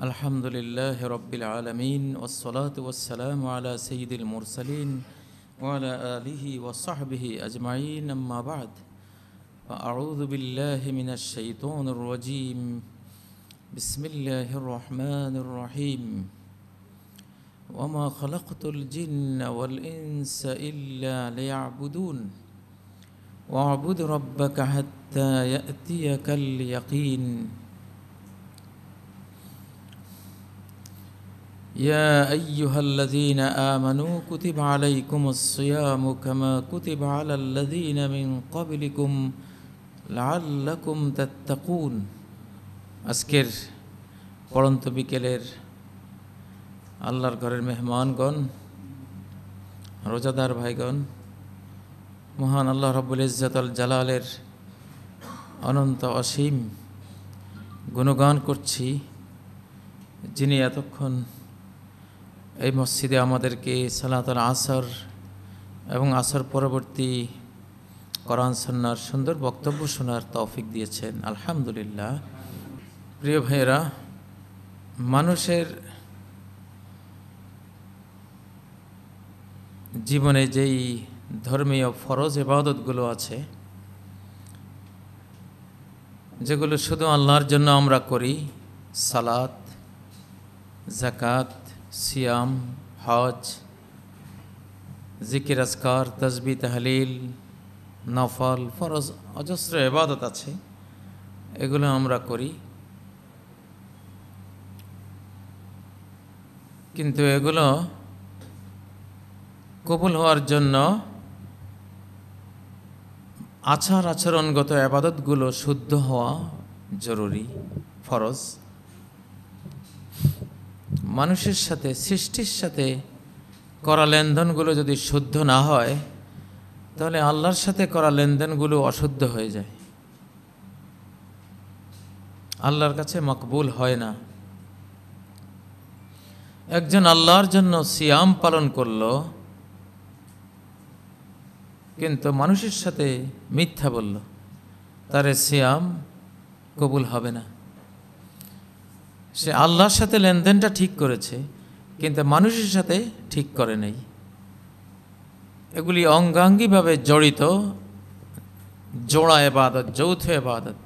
الحمد لله رب العالمين والصلاة والسلام على سيد المرسلين وعلى آله وصحبه أجمعين. أما بعد فأعوذ بالله من الشيطان الرجيم. بسم الله الرحمن الرحيم. وما خلقت الجن والإنس إلا ليعبدون. واعبد ربك حتى يأتيك اليقين يا أيها الذين آمنوا كتب عليكم الصيام كما كتب على الذين من قبلكم لعلكم تتقون আজকের পড়ন্ত বিকেলের আল্লাহর ঘরের মেহমানগণ রোজাদার ভাইগণ মহান আল্লাহ রব্বুল ইজ্জাতুল জালালের অনন্ত অসীম গুণগান করছি, যিনি এতক্ষণ এই মসজিদে আমাদেরকে সালাতুল আসর এবং আসর পরবর্তী করান সন্ন্যার সুন্দর বক্তব্য শোনার তৌফিক দিয়েছেন। আলহামদুলিল্লাহ। প্রিয় ভাইয়েরা, মানুষের জীবনে যেই ধর্মীয় ফরজ এবাদতগুলো আছে যেগুলো শুধু আল্লাহর জন্য আমরা করি, সালাত জাকাত সিয়াম, হজ, জিকির আসকার তসবি তাহলিল, নফল, ফরজ, অজস্র এবাদত আছে, এগুলো আমরা করি। কিন্তু এগুলো কবুল হওয়ার জন্য আচার আচরণগত আবাদতগুলো শুদ্ধ হওয়া জরুরি, ফরজ। মানুষের সাথে, সৃষ্টির সাথে করা লেনদেনগুলো যদি শুদ্ধ না হয়, তাহলে আল্লাহর সাথে করা লেনদেনগুলো অশুদ্ধ হয়ে যায়। আল্লাহর কাছে মকবুল হয় না। একজন আল্লাহর জন্য সিয়াম পালন করল কিন্তু মানুষের সাথে মিথ্যা বলল, তার সিয়াম কবুল হবে না। সে আল্লাহর সাথে লেনদেনটা ঠিক করেছে, কিন্তু মানুষের সাথে ঠিক করে নেই। এগুলি অঙ্গাঙ্গিভাবে জড়িত, জোড়া এবাদত, যৌথ এবাদত।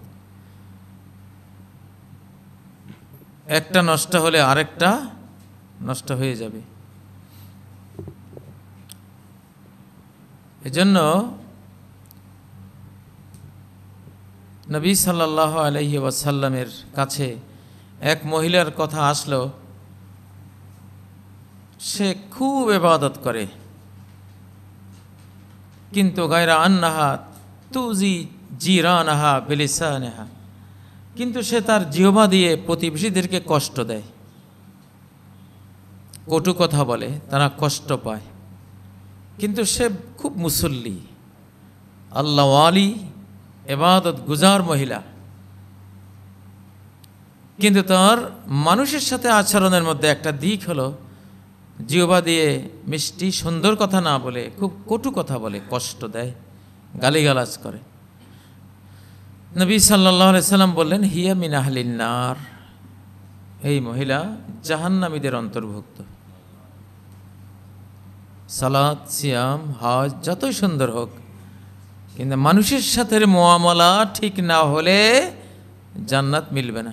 একটা নষ্ট হলে আরেকটা নষ্ট হয়ে যাবে। এজন্য নবী সাল্লাহ আলহি ওয়াসাল্লামের কাছে এক মহিলার কথা আসলো, সে খুব এবাদত করে। কিন্তু গায়রা আন্নাহা তুজি জিরানাহা বেলিসানেহা। কিন্তু সে তার জিহবা দিয়ে প্রতিবেশীদেরকে কষ্ট দেয়। কটু কথা বলে, তারা কষ্ট পায়। কিন্তু সে খুব মুসল্লি, আল্লাহ আলী এবাদত গুজার মহিলা। কিন্তু তার মানুষের সাথে আচরণের মধ্যে একটা দিক হলো জিওবা দিয়ে মিষ্টি সুন্দর কথা না বলে, খুব কটু কথা বলে, কষ্ট দেয়, গালিগালাজ করে। নবী সাল্লাহ সাল্লাম বললেন, হিয়া মিনাহলিনার এই মহিলা জাহান্নামীদের অন্তর্ভুক্ত। সালাদ সিয়াম, হজ, যতই সুন্দর হোক। কিন্তু মানুষের সাথে মোয়ামলা ঠিক না হলে জান্নাত মিলবে না।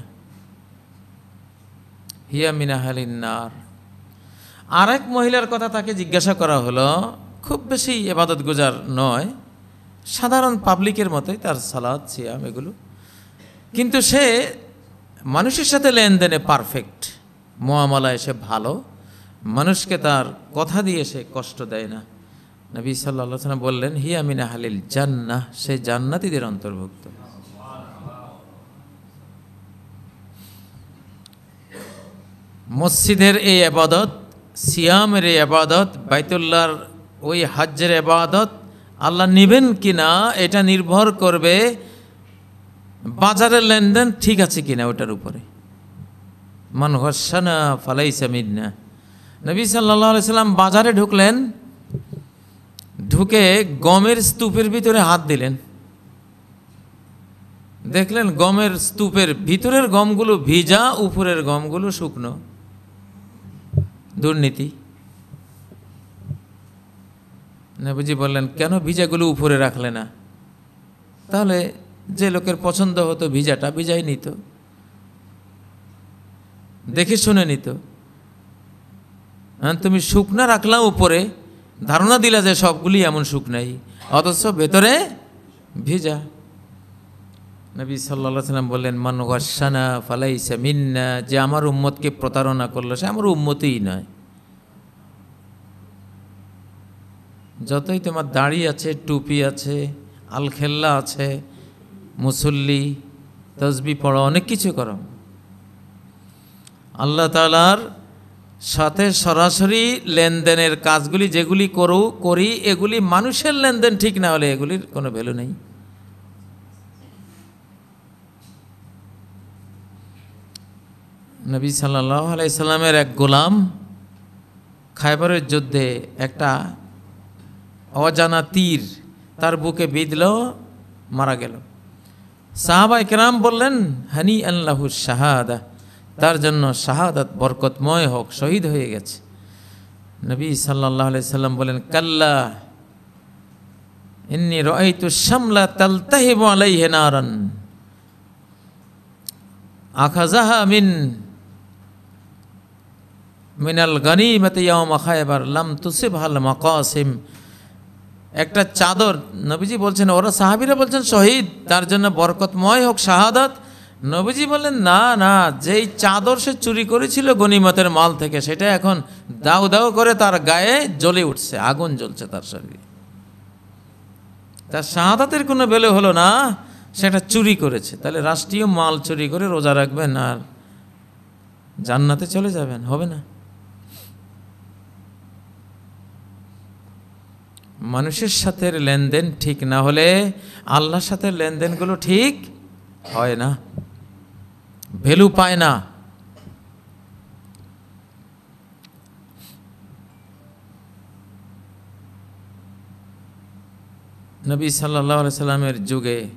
হিয়া মিনাহালিনার আর এক মহিলার কথা তাকে জিজ্ঞাসা করা হলো, খুব বেশি এবাদত গুজার নয়, সাধারণ পাবলিকের মতোই তার সালাদ সিয়াম এগুলো। কিন্তু সে মানুষের সাথে লেনদেনে পারফেক্ট মোয়ামলা এসে ভালো। মানুষকে তার কথা দিয়ে সে কষ্ট দেয় না। নবী সাল্লাহ সাল্লাম বললেন, হিয়া মিনা হালিল জান্না সে জান্নাতিদের অন্তর্ভুক্ত। মসজিদের এই আবাদত, সিয়ামের এই আবাদত, বাইতুল্লাহর ওই হাজ্যের আবাদত, আল্লাহ নিবেন কিনা এটা নির্ভর করবে বাজারের লেনদেন ঠিক আছে কিনা ওটার উপরে। মান হসানা ফালাইসা মিন্না। নবী সাল্লাহ সাল্লাম বাজারে ঢুকলেন, ঢুকে গমের স্তূপের ভিতরে হাত দিলেন। দেখলেন গমের স্তূপের ভিতরের গমগুলো ভিজা, উপরের গমগুলো শুকনো। দুর্নীতি। নবীজি বললেন, কেন ভিজাগুলো উপরে রাখলে না? তাহলে যে লোকের পছন্দ হতো ভিজাটা ভিজাই নিত। দেখে শুনে নিত। তুমি শুকনা রাখলাম উপরে, ধারণা দিলা যে সবগুলি এমন শুকনাই। অথচ ভেতরে ভিজা। নবী সাল্লা সাল্লাম বললেন, মান ওয়াসানা ফালাইসা মিন্না যে আমার উম্মতকে প্রতারণা করল, সে আমার উম্মতই নয়। যতই তোমার দাড়ি আছে, টুপি আছে, আলখেল্লা আছে, মুসল্লি, তসবি পড়ো, অনেক কিছু করো। আল্লাহ তালার সাথে সরাসরি লেনদেনের কাজগুলি যেগুলি করু, করি, এগুলি মানুষের লেনদেন ঠিক না হলে এগুলির কোনো ভ্যালু নেই। নবী সাল্লাহ আলাইসাল্লামের এক গোলাম খাইবারের যুদ্ধে একটা অজানা তীর তার বুকে বিঁধল, মারা গেল। সাহাবাই কেরাম বললেন হানি আল্লাহু শাহাদা। তার জন্য শাহাদাত বরকতময় হোক, শহীদ হয়ে গেছে। নবী সাল্লাহ সাল্লাম বলেন, কাল্লা, ইন্নি রয়তু শামলা আলাইহে নারান। আখাজাহা মিন, মিনাল গনিমতে ইয়াউমা খায়বার, লাম তুসিব হাল মাকাসিম। একটা চাদর, নবীজি বলছেন, ওরা সাহাবিরা বলছেন, শহীদ, তার জন্য বরকতময় হোক শাহাদাত। নবীজি বললেন, না না, যেই চাদর সে চুরি করেছিল গনিমতের মাল থেকে, সেটা এখন দাউ দাউ করে তার গায়ে জ্বলে উঠছে, আগুন জ্বলছে তার শরীরে। তার শাহাদাতের কোনো বেলে হলো না, সেটা চুরি করেছে। তাহলে রাষ্ট্রীয় মাল চুরি করে রোজা রাখবেন আর জান্নাতে চলে যাবেন, হবে না? মানুষের সাথে লেনদেন ঠিক না হলে আল্লাহর সাথে লেনদেনগুলো ঠিক হয় না। ভ্যালু পায় না। নবী সাল্লাহ সাল্লামের যুগে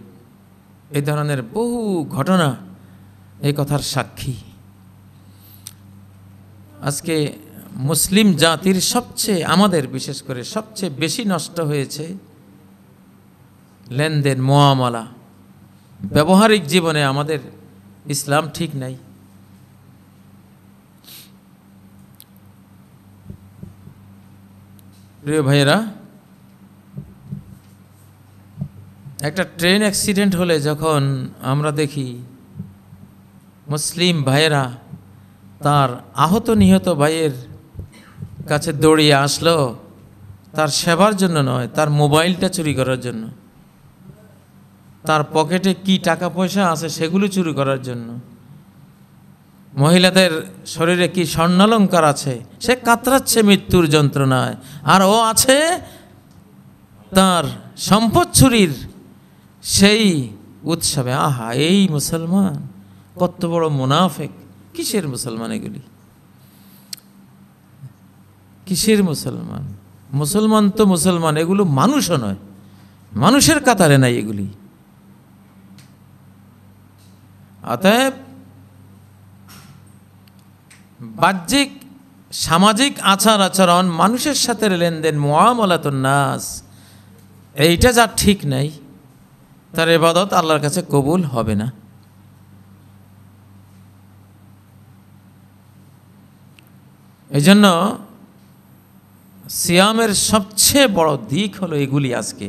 এই ধরনের বহু ঘটনা এই কথার সাক্ষী। আজকে মুসলিম জাতির সবচেয়ে, আমাদের বিশেষ করে সবচেয়ে বেশি নষ্ট হয়েছে লেনদেন, মোয়ামলা। ব্যবহারিক জীবনে আমাদের ইসলাম ঠিক নাই। প্রিয় ভাইয়েরা, একটা ট্রেন অ্যাক্সিডেন্ট হলে যখন আমরা দেখি মুসলিম ভাইয়েরা তার আহত নিহত ভাইয়ের কাছে দৌড়িয়ে আসলো, তার সেবার জন্য নয়, তার মোবাইলটা চুরি করার জন্য। তার পকেটে কি টাকা পয়সা আছে সেগুলো চুরি করার জন্য। মহিলাদের শরীরে কি স্বর্ণালঙ্কার আছে? সে কাতরাচ্ছে মৃত্যুর যন্ত্রণায়। আর ও আছে তার সম্পদ চুরির সেই উৎসবে। আহা, এই মুসলমান, কত বড় মুনাফেক। কিসের মুসলমান এগুলি? কিসের মুসলমান? মুসলমান তো মুসলমান, এগুলো মানুষও নয়। মানুষের কাতারে নাই এগুলি। অতএব বাহ্যিক, সামাজিক আচার আচরণ, মানুষের সাথে লেনদেন নাস, এইটা যা ঠিক নাই, তার এবাদত আল্লাহর কাছে কবুল হবে না। এই জন্য সিয়ামের সবচেয়ে বড় দিক হলো এগুলি আজকে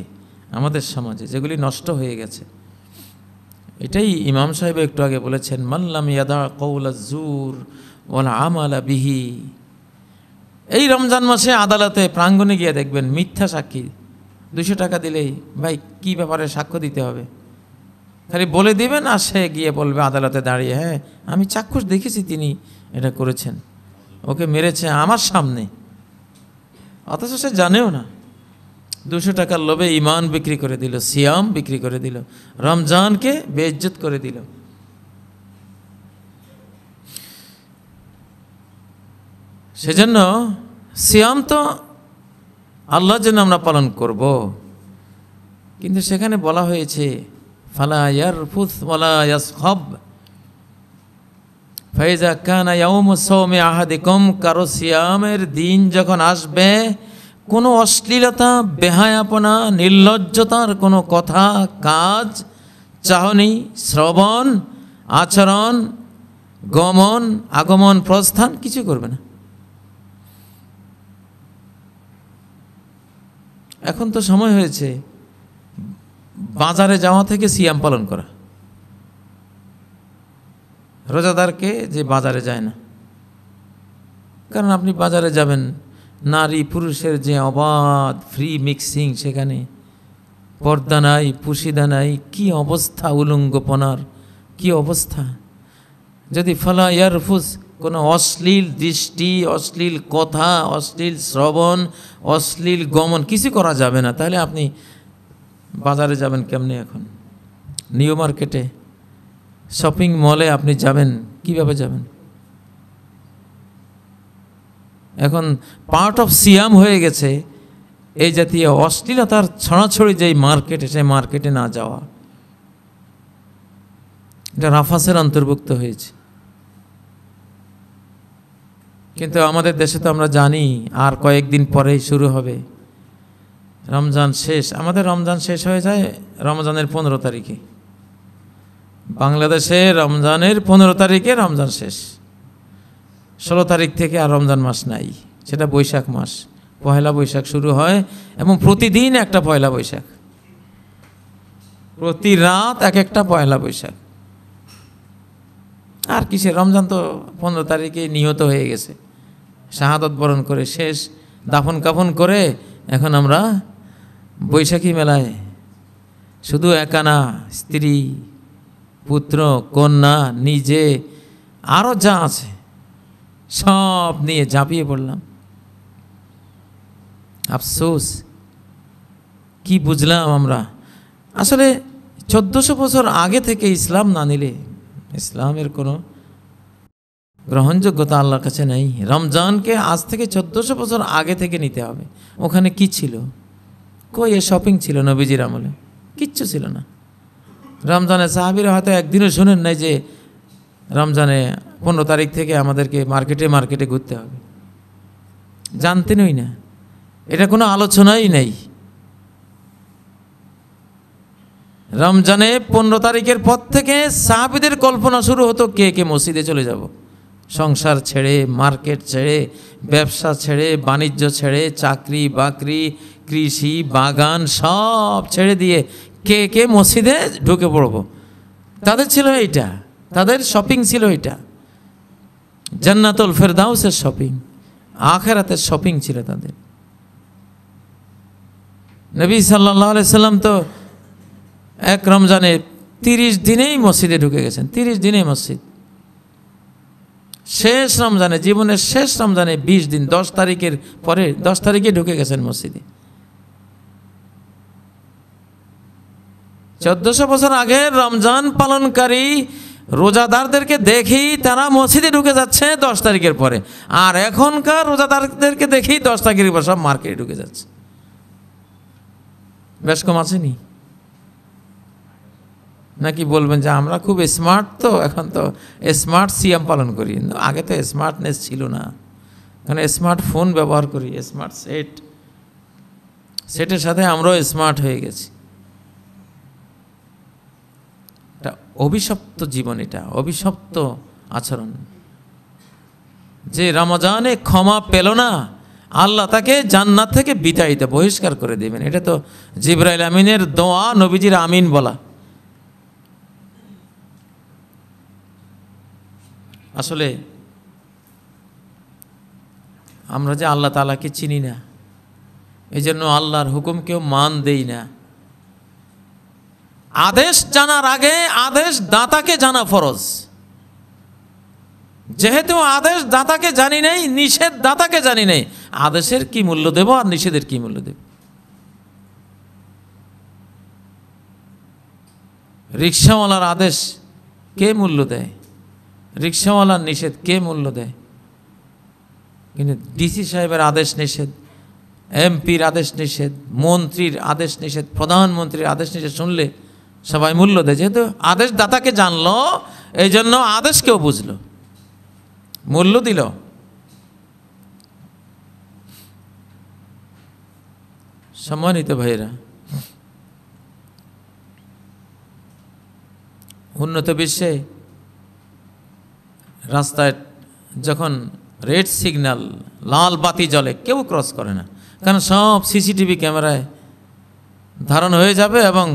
আমাদের সমাজে, যেগুলি নষ্ট হয়ে গেছে। এটাই ইমাম সাহেব একটু আগে বলেছেন মাল্লাম ইয়াদা কৌলা জুর ওলা আমালা বিহি। এই রমজান মাসে আদালতে প্রাঙ্গণে গিয়ে দেখবেন, মিথ্যা সাক্ষী। দুশো টাকা দিলেই, ভাই, কি ব্যাপারে সাক্ষ্য দিতে হবে? খালি বলে দিবেন আর সে গিয়ে বলবে আদালতে দাঁড়িয়ে হ্যাঁ আমি চাক্ষুষ দেখেছি তিনি এটা করেছেন। ওকে মেরেছে আমার সামনে। অথচ সে জানেও না। দুশো টাকার লোভে ইমান বিক্রি করে দিল, সিয়াম বিক্রি করে দিল, রমজানকে বেজ্জত করে দিল। সেজন্য সিয়াম তো আল্লাহর জন্য আমরা পালন করব। কিন্তু সেখানে বলা হয়েছে, ফালা ইয়ারফুস ওয়ালা কারও সিয়ামের দিন যখন আসবে কোনো অশ্লীলতা, বেহায়াপনা, নির্লজ্জতার কোনো কথা, কাজ, চাহনি, শ্রবণ, আচরণ, গমন, আগমন, প্রস্থান কিছু করবে না। এখন তো সময় হয়েছে বাজারে যাওয়া থেকে সিয়াম পালন করা। রোজাদারকে যে বাজারে যায় না। কারণ আপনি বাজারে যাবেন নারী পুরুষের যে অবাধ ফ্রি মিক্সিং সেখানে, পর্দা নাই, পুশিদা নাই, কি অবস্থা উলঙ্গপনার, কি অবস্থা? যদি ফলা ইয়ারফুস, কোনো অশ্লীল দৃষ্টি, অশ্লীল কথা, অশ্লীল শ্রবণ, অশ্লীল গমন, কিছু করা যাবে না। তাহলে আপনি বাজারে যাবেন কেমনি এখন? নিউ মার্কেটে শপিং মলে আপনি যাবেন, কীভাবে যাবেন? এখন পার্ট অফ সিয়াম হয়ে গেছে। এই জাতীয় অশ্লীলতার ছড়াছড়ি যেই মার্কেটে সেই মার্কেটে না যাওয়া। এটা রাফাসের অন্তর্ভুক্ত হয়েছে। কিন্তু আমাদের দেশে তো আমরা জানি, আর কয়েকদিন পরেই শুরু হবে। রমজান শেষ। আমাদের রমজান শেষ হয়ে যায় রমজানের পনেরো তারিখে। বাংলাদেশে রমজানের পনেরো তারিখে রমজান শেষ। ষোলো তারিখ থেকে আর রমজান মাস নাই, সেটা বৈশাখ মাস। পয়লা বৈশাখ শুরু হয় এবং প্রতিদিন একটা পয়লা বৈশাখ। প্রতি রাত এক একটা পয়লা বৈশাখ। আর কিসে রমজান তো পনেরো তারিখে নিহত হয়ে গেছে। শাহাদত বরণ করে শেষ, দাফন কাফন করে এখন আমরা বৈশাখী মেলায় শুধু একানা স্ত্রী, পুত্র, কন্যা, নিজে আরও যা আছে সব নিয়ে ঝাঁপিয়ে পড়লাম। আফসোস, কি বুঝলাম আমরা? আসলে চোদ্দশো বছর আগে থেকে ইসলাম না নিলে ইসলামের কোনো গ্রহণযোগ্যতা আল্লাহর কাছে নেই। রমজানকে আজ থেকে চোদ্দশো বছর আগে থেকে নিতে হবে। ওখানে কি ছিল? কই এ শপিং ছিল নবীজির আমলে? কিচ্ছু ছিল না। রমজানে সাহাবিরা হয়তো একদিনও শোনেন নাই যে রমজানে পনেরো তারিখ থেকে আমাদেরকে মার্কেটে মার্কেটে ঘুরতে হবে। জানতেনই না। এটা কোনো আলোচনাই নেই। রমজানে পনেরো তারিখের পর থেকে সাহাবিদের কল্পনা শুরু হতো কে কে মসজিদে চলে যাব। সংসার ছেড়ে, মার্কেট ছেড়ে, ব্যবসা ছেড়ে, বাণিজ্য ছেড়ে, চাকরি, বাকরি, কৃষি, বাগান সব ছেড়ে দিয়ে কে কে মসজিদে ঢুকে পড়ব। তাদের ছিল এইটা। তাদের শপিং ছিল এটা। জান্নাতুল ফেরদাউসের শপিং আখেরাতের শপিং ছিল তাদের। নবী সাল্লাহ সাল্লাম তো এক রমজানে তিরিশ দিনেই মসজিদে ঢুকে গেছেন, তিরিশ দিনেই মসজিদ। শেষ রমজানে, জীবনের শেষ রমজানে বিশ দিন, দশ তারিখের পরে, দশ তারিখে ঢুকে গেছেন মসজিদে। চোদ্দশো বছর আগে রমজান পালনকারী রোজাদারদেরকে দেখি তারা মসজিদে ঢুকে যাচ্ছে দশ তারিখের পরে। আর এখনকার রোজাদারদেরকে দেখি দশ তারিখের পর সব মার্কেটে ঢুকে যাচ্ছে। বেশ কম আসেনি নাকি বলবেন যে আমরা খুব স্মার্ট তো, এখন তো স্মার্ট সিএম পালন করি। আগে তো স্মার্টনেস ছিল না। এখন স্মার্টফোন ব্যবহার করি স্মার্ট সেট সেটের সাথে আমরাও স্মার্ট হয়ে গেছি এটা অভিশপ্ত জীবন এটা, অভিশপ্ত আচরণ। যে রমজানে ক্ষমা পেল না, আল্লাহ তাকে জান্নাত থেকে বিতাড়িত বহিষ্কার করে দেবেন। এটা তো জিব্রাইল আমিনের দোয়া, নবীজির আমিন বলা। আসলে আমরা যে আল্লাহ তালাকে চিনি না এই জন্য আল্লাহর হুকুম কেউ মান দেই না। আদেশ জানার আগে আদেশ দাতাকে জানা ফরজ। যেহেতু আদেশ দাতাকে জানি নেই, নিষেধ দাতাকে জানি নেই, আদেশের কি মূল্য দেব আর নিষেধের কি মূল্য দেব? রিক্সাওয়ালার আদেশ কে মূল্য দেয়? রিক্সাওয়ালার নিষেধ কে মূল্য দেয়? কিন্তু ডিসি সাহেবের আদেশ নিষেধ, এমপির আদেশ নিষেধ, মন্ত্রীর আদেশ নিষেধ, প্রধানমন্ত্রীর আদেশ নিষেধ শুনলে সবাই মূল্য দেয়। যেহেতু আদেশ দাতাকে জানলো এই জন্য আদেশকেও বুঝলো। মূল্য দিল। সম্মানিত ভাইরা উন্নত বিশ্বে রাস্তায় যখন রেড সিগন্যাল, লাল বাতি জ্বলে, কেউ ক্রস করে না। কারণ সব সিসিটিভি ক্যামেরায় ধারণ হয়ে যাবে এবং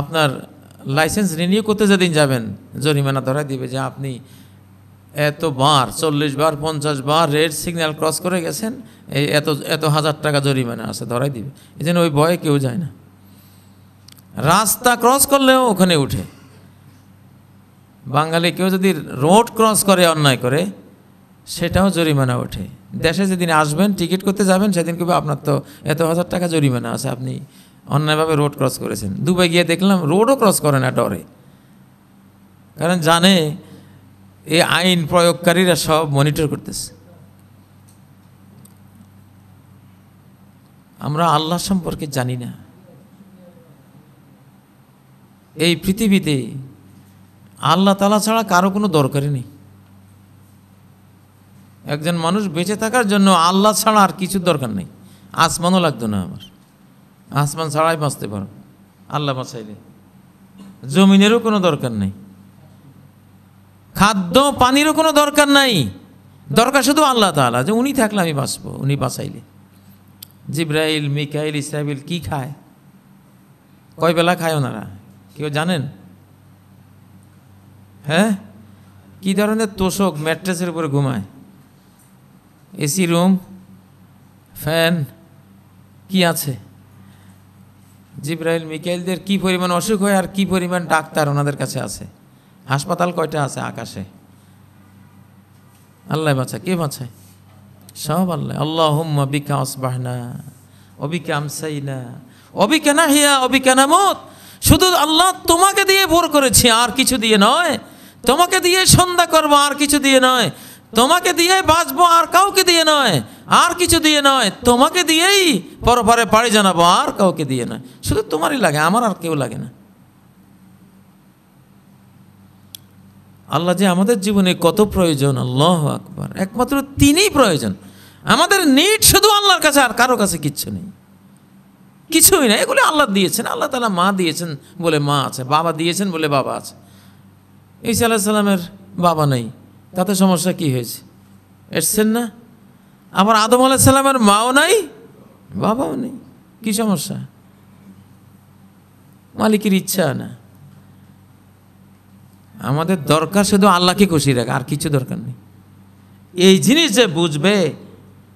আপনার লাইসেন্স রিনিউ করতে যেদিন যাবেন, জরিমানা ধরা দিবে যে আপনি এত বার চল্লিশ বার পঞ্চাশ বার রেড সিগন্যাল ক্রস করে গেছেন, এই এত এত হাজার টাকা জরিমানা আছে ধরাই দিবে। এই জন্য ওই ভয়ে কেউ যায় না। রাস্তা ক্রস করলেও ওখানে উঠে। বাঙালি কেউ যদি রোড ক্রস করে, অন্যায় করে, সেটাও জরিমানা ওঠে। দেশে যেদিন আসবেন, টিকিট করতে যাবেন, সেদিন কেউ আপনার তো এত হাজার টাকা জরিমানা আছে, আপনি অন্যায়ভাবে রোড ক্রস করেছেন। দুবাই গিয়ে দেখলাম রোডও ক্রস করে না ডরে। কারণ জানে, এই আইন প্রয়োগকারীরা সব মনিটর করতেছে। আমরা আল্লাহ সম্পর্কে জানি না। এই পৃথিবীতে আল্লাহ তালা ছাড়া কারও কোনো দরকারই নেই। একজন মানুষ বেঁচে থাকার জন্য আল্লাহ ছাড়া আর কিছু দরকার নেই। আসমানও লাগতো না আমার। আসমান ছাড়াই বাঁচতে পারো। আল্লাহ বাঁচাইলে। জমিনেরও কোনো দরকার নেই। খাদ্য, পানিরও কোনো দরকার নাই। দরকার শুধু আল্লাহ তালা যে উনি থাকলে আমি বাঁচবো, উনি বাঁচাইলে। জিব্রাইল, মিকাইল, ইসরাইল কি খায়? কয় বেলা খায় ওনারা? কেউ জানেন? হ্যাঁ? কি ধরনের তোষক ম্যাট্রেসের উপরে ঘুমায়? এসি রুম, ফ্যান, কি আছে? জিব্রাইল, মিকাইলদের কি পরিমাণ অসুখ হয় আর কি পরিমাণ ডাক্তার ওনাদের কাছে আছে? হাসপাতাল কয়টা আছে আকাশে? আল্লাহ বাঁচা কে বাঁচায়? সব আল্লাহ। আল্লাহ হুম্মা বিকা আসবাহনা অবিকা আমসাইনা অবিকা না হিয়া অবিকা নামত। শুধু আল্লাহ তোমাকে দিয়ে ভোর করেছি, আর কিছু দিয়ে নয়। তোমাকে দিয়ে সন্ধ্যা করব, আর কিছু দিয়ে নয়। তোমাকে দিয়ে বাঁচবো, আর কাউকে দিয়ে নয়। আর কিছু দিয়ে নয়। তোমাকে দিয়েই পরপারে পাড়ি জানাব, আর কাউকে দিয়ে নয়। শুধু তোমারই লাগে, আমার আর কেউ লাগে না। আল্লাহ যে আমাদের জীবনে কত প্রয়োজন, আল্লাহ আকবার। একমাত্র তিনিই প্রয়োজন। আমাদের নিট শুধু আল্লাহর কাছে, আর কারও কাছে কিচ্ছু নেই। কিছুই না এগুলো আল্লাহ দিয়েছেন। আল্লাহ তালা মা দিয়েছেন বলে মা আছে, বাবা দিয়েছেন বলে বাবা আছে। ঈসা আল্লাহ সাল্লামের বাবা নেই। তাতে সমস্যা কি হয়েছে? এসছেন না? আবার আদম আলাহ সাল্লামের মাও নাই? বাবাও নেই। কি সমস্যা? মালিকের ইচ্ছা না। আমাদের দরকার শুধু আল্লাহকে খুশি রাখা, আর কিছু দরকার নেই। এই জিনিস যে বুঝবে,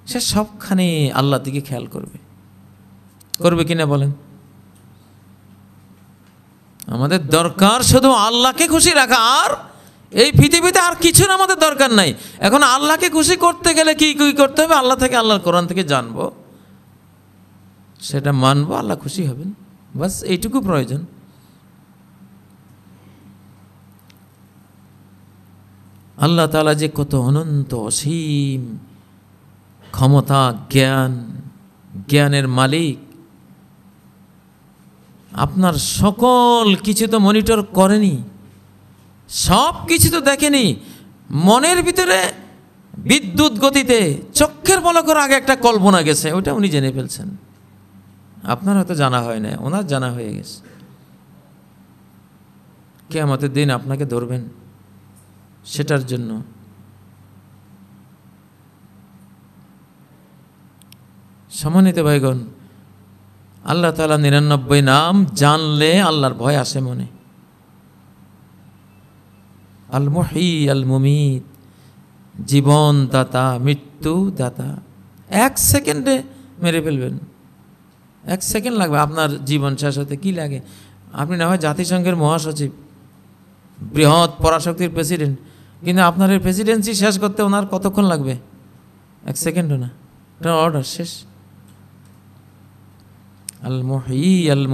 সে সবখানে আল্লাহ দিকে খেয়াল করবে। করবে কিনা বলেন? আমাদের দরকার শুধু আল্লাহকে খুশি রাখা, আর এই পৃথিবীতে আর কিছুর আমাদের দরকার নাই। এখন আল্লাহকে খুশি করতে গেলে কি কি করতে হবে? আল্লাহ থেকে, আল্লাহর কোরআন থেকে জানব। সেটা মানবো, আল্লাহ খুশি হবেন। বাস এইটুকু প্রয়োজন। আল্লাহ তালা যে কত অনন্ত অসীম ক্ষমতা, জ্ঞান, জ্ঞানের মালিক, আপনার সকল কিছু তো মনিটর করেনি। সব কিছু তো দেখেনি। মনের ভিতরে বিদ্যুৎ গতিতে চক্ষের পলকের আগে একটা কল্পনা গেছে, ওটা উনি জেনে ফেলছেন। আপনার হয়তো জানা হয় না ওনার জানা হয়ে গেছে। কে আমাদের দিন আপনাকে ধরবেন সেটার জন্য। সম্মানিত ভাইগণ, আল্লাহ তালা নিরানব্বই নাম জানলে আল্লাহর ভয় আসে মনে। আল মহি আল মুমিত জীবন দাতা, মৃত্যু দাতা। এক সেকেন্ডে মেরে ফেলবেন। এক সেকেন্ড লাগবে আপনার জীবন শেষ হতে কী লাগে? আপনি না হয় জাতিসংঘের মহাসচিব, বৃহৎ পরাশক্তির প্রেসিডেন্ট, কিন্তু আপনার এই প্রেসিডেন্সি শেষ করতে ওনার কতক্ষণ লাগবে? এক সেকেন্ডও না। এটা অর্ডার শেষ। আল মহি আল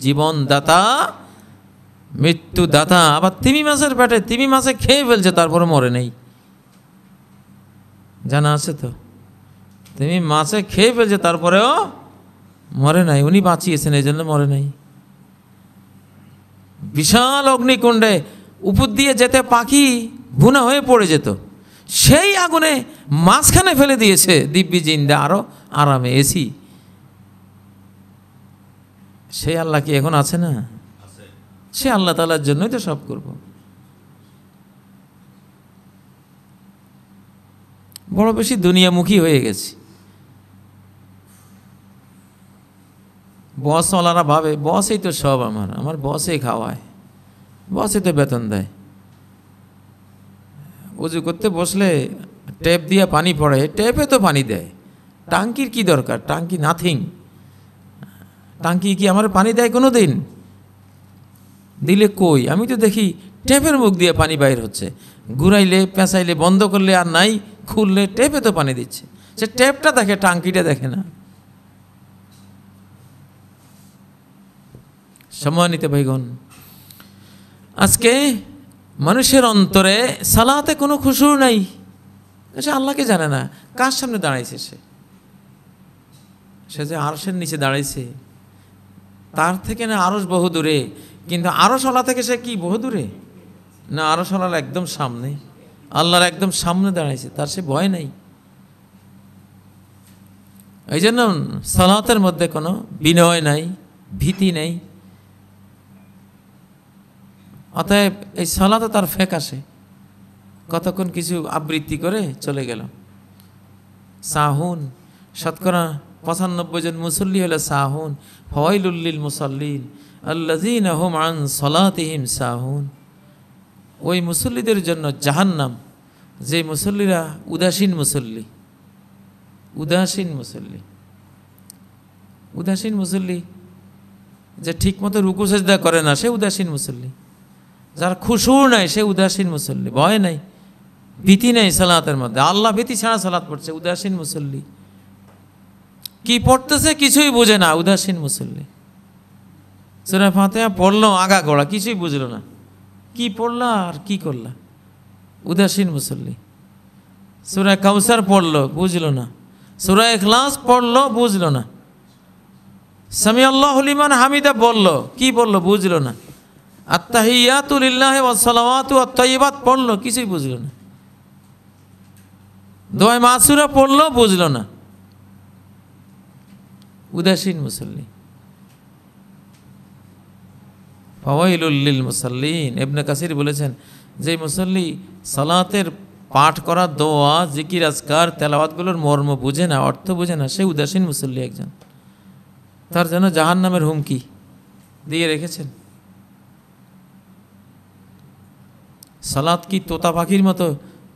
জীবন দাতা মৃত্যু দাতা, আবার তিমি মাছের পেটে, তিমি মাছে খেয়ে ফেলছে তারপরে মরে নেই। জানা আছে তো? তিমি মাছে খেয়ে ফেলছে, তারপরেও মরে নাই। উনি বাঁচিয়েছেন, এই জন্য মরে নাই। বিশাল অগ্নিকুণ্ডে উপর দিয়ে যেতে পাখি ভুনা হয়ে পড়ে যেত। সেই আগুনে মাঝখানে ফেলে দিয়েছে দিব্যি জিন্দা আরও আরামে এসি। সেই আল্লাহ কি এখন আছে না? সে আল্লাহ তালার জন্যই তো সব করব। বড় বেশি দুনিয়ামুখী হয়ে গেছি। বসওয়ালারা ভাবে, বসেই তো সব আমার আমার বসে খাওয়ায় বসে তো বেতন দেয়। উজু করতে বসলে ট্যাপ দিয়ে পানি পড়ে ট্যাপে তো পানি দেয়। টাঙ্কির কি দরকার? টাঙ্কি নাথিং টাঙ্কি কি আমার পানি দেয় কোনো দিন দিলে কই? আমি তো দেখি ট্যাপের মুখ দিয়ে পানি বাইর হচ্ছে। ঘুরাইলে, পেঁচাইলে, বন্ধ করলে আর নাই, খুললে ট্যাপে তো পানি দিচ্ছে। সে ট্যাপটা দেখে, টাঙ্কিটা দেখে না। সম্মানিত ভাইগণ, আজকে মানুষের অন্তরে সালাতে কোনো খুশুর নাই। সে আল্লাহকে জানে না, কার সামনে দাঁড়াইছে সে? সে যে আরসের নিচে দাঁড়াইছে, তার থেকে না আরস বহু দূরে কিন্তু আরসওয়ালা থেকে সে কি, বহু দূরে? না আরসওয়ালার একদম সামনে। আল্লাহর একদম সামনে দাঁড়াইছে, তার সে ভয় নাই। এই জন্য সালাতের মধ্যে কোনো বিনয় নাই, ভীতি নেই। অতএব এই সালাতে তার ফেক আসে। কতক্ষণ কিছু আবৃত্তি করে চলে গেল। সাহুন, শতকরা পঁচানব্বই জন মুসল্লি হলো সাহুন ফওয়াইলুল্লিল মুসল্লিন। সলাতিহিম সাহুন। ওই মুসল্লিদের জন্য জাহান্নাম। যে মুসল্লিরা উদাসীন মুসল্লি। উদাসীন মুসল্লি। উদাসীন মুসল্লি যে ঠিকমতো রুকু করে না, সে উদাসীন মুসল্লি। যার খুশুর নাই, সে উদাসীন মুসল্লি। ভয় নাই, ভীতি নেই সালাতের মধ্যে। আল্লাহ ভীতি ছাড়া সালাত পড়ছে, উদাসীন মুসল্লি। কি পড়তেছে কিছুই বোঝে না, উদাসীন মুসল্লি। সুরা ফাতেহা পড়ল, আগা গোড়া, কিছুই বুঝলো না। কি পড়লা আর কি করলা? উদাসীন মুসল্লি। সুরা কাউসার পড়ল, বুঝলো না। সুরা এখলাস পড়ল, বুঝলো না। সামি আল্লাহ লিমান হামিদা বলল, কি বলল, বুঝলো না। আত্মাহিয়াতুলিল্লাহ সালাওয়াতু আত্মাইবাত পড়ল, কিছুই বুঝলো না। দোয় মাসুরা পড়ল, বুঝলো না। উদাসীন মুসল্লি। ফওয়াইলুল্লিল মুসল্লিন। এবনে কাসির বলেছেন যে মুসল্লি সালাতের পাঠ করা, দোয়া, জিকির, আজকার, তেলাওয়াতগুলোর মর্ম বুঝে না, অর্থ বুঝে না, সে উদাসীন মুসল্লি একজন। তার জন্য জাহান নামের হুমকি দিয়ে রেখেছেন। সালাত কি তোতা পাখির মতো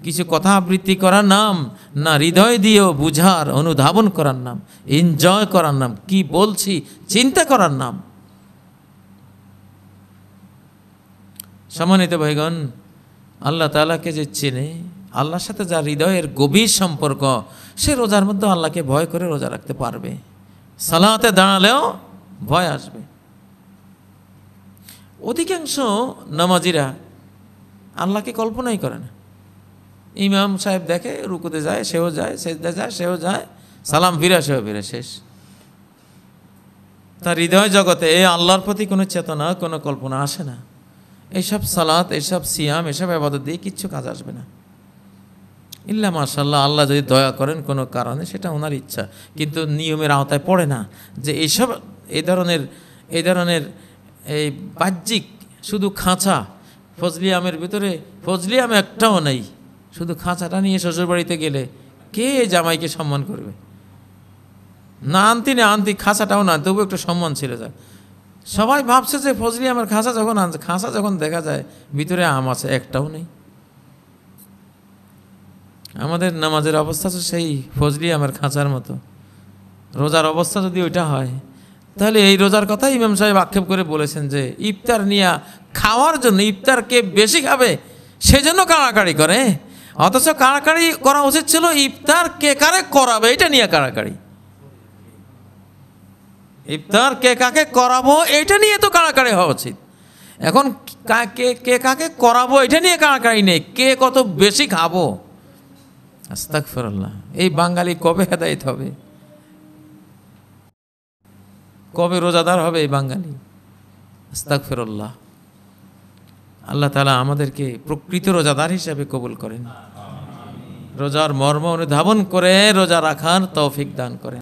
কিছু কথা আবৃত্তি করার নাম, না হৃদয় দিয়েও বুঝার, অনুধাবন করার নাম এনজয় করার নাম, কি বলছি, চিন্তা করার নাম? সম্মানিত ভাইগণ, আল্লাহ তালাকে যে চেনে, আল্লাহর সাথে যার হৃদয়ের গভীর সম্পর্ক, সে রোজার মধ্যে আল্লাহকে ভয় করে রোজা রাখতে পারবে। সালাতে দাঁড়ালেও ভয় আসবে। অধিকাংশ নামাজিরা আল্লাহকে কল্পনাই করে না। ইমাম সাহেব দেখে, রুকুতে যায়, সেও যায় সেজদা যায়, সেও যায়, সালাম ফিরা সেও ফিরে শেষ। তার হৃদয় জগতে এ আল্লাহর প্রতি কোনো চেতনা, কোনো কল্পনা আসে না। এইসব সালাত এইসব সিয়াম, এসব আবাদত দিয়ে কিচ্ছু কাজ আসবে না। ইল্লা মাশাল্লাহ আল্লাহ যদি দয়া করেন কোনো কারণে, সেটা ওনার ইচ্ছা। কিন্তু নিয়মের আওতায় পড়ে না যে এইসব এই ধরনের এই ধরনের, এই বাহ্যিক, শুধু খাঁচা, ফজলি আমের ভিতরে, ফজলি আম একটাও নেই। শুধু খাঁচাটা নিয়ে শ্বশুরবাড়িতে গেলে কে জামাইকে সম্মান করবে? না আনতি না আনতি, খাঁচাটাও না, তবু একটু সম্মান ছিল যাক। সবাই ভাবছে যে ফজলি আমার খাঁচা যখন আনছে খাঁচা যখন দেখা যায়, ভিতরে আম আছে, একটাও নেই। আমাদের নামাজের অবস্থা তো সেই ফজলি আমার খাঁচার মতো। রোজার অবস্থা যদি ওইটা হয়, তাহলে এই রোজার কথাই ইমাম সাহেব আক্ষেপ করে বলেছেন যে, ইফতার নিয়ে খাওয়ার জন্য ইফতার কে বেশি খাবে সেজন্য কাড়াকাড়ি করে। অথচ কাড়াকাড়ি করা উচিত ছিল, ইফতার কে কারে করাবে, এটা নিয়ে কাড়াকাড়ি। ইফতার, কে কাকে করাবো এটা নিয়ে তো কাড়াকাড়ি হওয়া উচিত। এখন কে কে কাকে করাবো এটা নিয়ে কাড়াকাড়ি নেই। কে কত বেশি খাব? আস্তাক ফেরল্লাহ এই বাঙালি কবে হেদায়ত হবে? কবে রোজাদার হবে এই বাঙালি? আস্তাক ফেরল্লাহ আল্লাহ তালা আমাদেরকে প্রকৃত রোজাদার হিসেবে কবুল করেন। রোজার মর্ম অনুধাবন করে রোজা রাখার তৌফিক দান করেন।